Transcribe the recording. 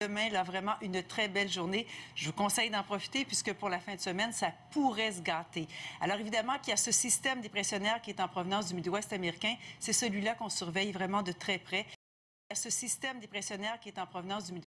Demain, il là, vraiment une très belle journée. Je vous conseille d'en profiter puisque pour la fin de semaine, ça pourrait se gâter. Alors évidemment qu'il y a ce système dépressionnaire qui est en provenance du Midwest américain. C'est celui-là qu'on surveille vraiment de très près. Il y a ce système dépressionnaire qui est en provenance du Midwest